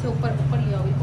seu paleólico.